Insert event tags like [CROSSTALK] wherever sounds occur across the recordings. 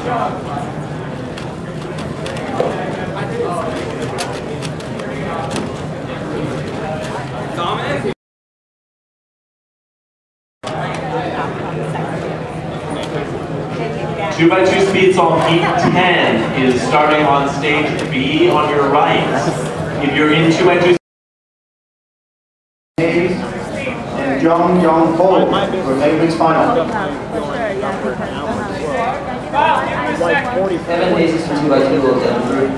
Two by two speedsolve Heat 10 is starting on stage B on your right. If you're in two by two and Jung Yong Ho for Matrix Final. Seven bases for two by two will through.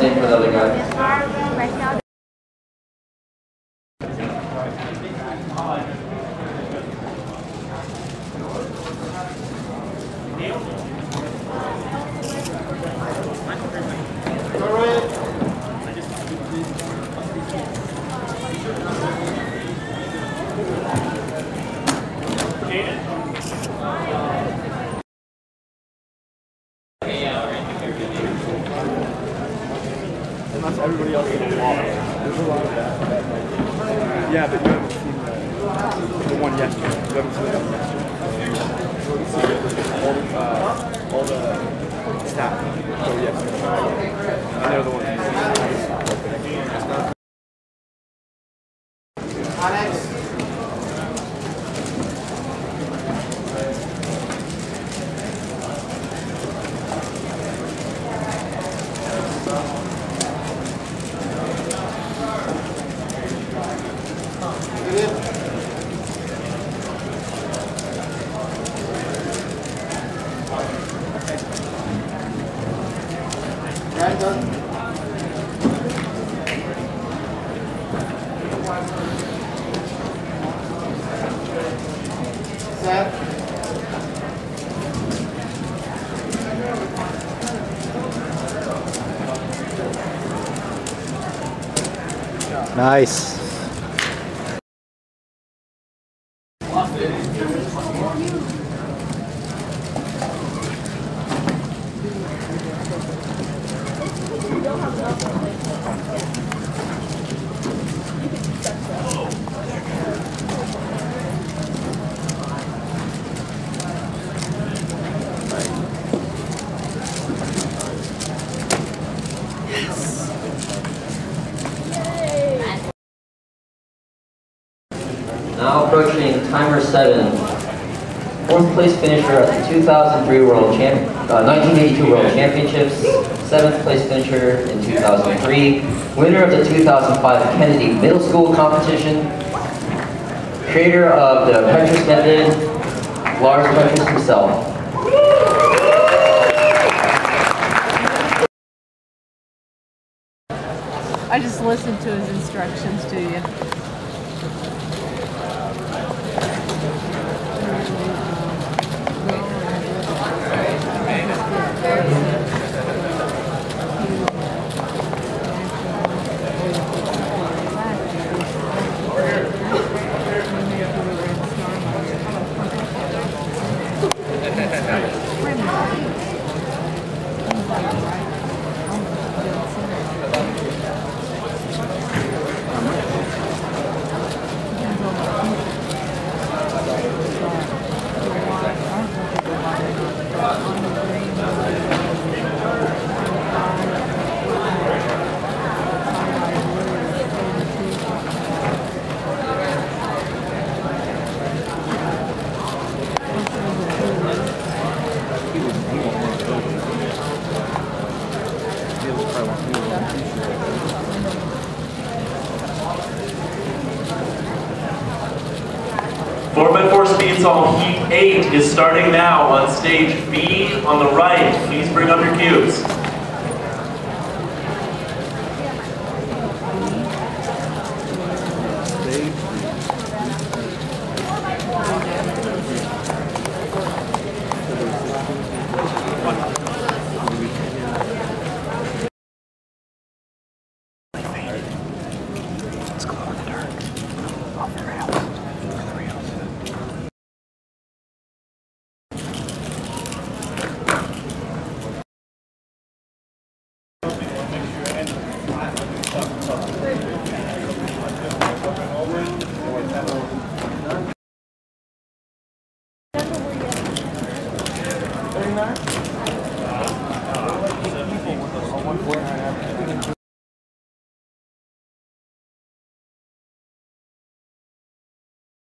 Same for the other guy. Unless everybody else is a lot. There's a lot of that. that yeah, but you haven't seen the, the one yesterday. You haven't seen the one yesterday. So you see all the, uh, all the staff go yesterday. And they're the ones Nice. Now approaching timer seven. Fourth place finisher at the 2003 World Champ, uh, 1982 World Championships. Seventh place finisher in 2003. Winner of the 2005 Kennedy Middle School Competition. Creator of the Petrus Method, Lars Petrus himself. I just listened to his instructions to you. Yeah. [LAUGHS] Four by four speedsolve heat eight is starting now on stage B on the right. Please bring up your cubes. Thirty-nine?